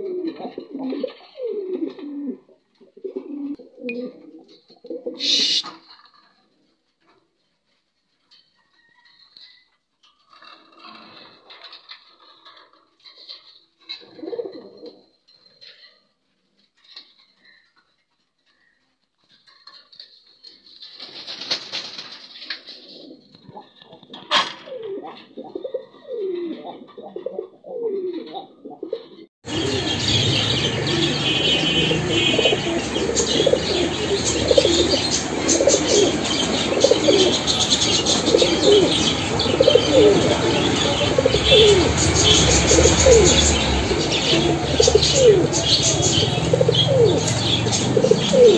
Merci.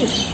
Peace.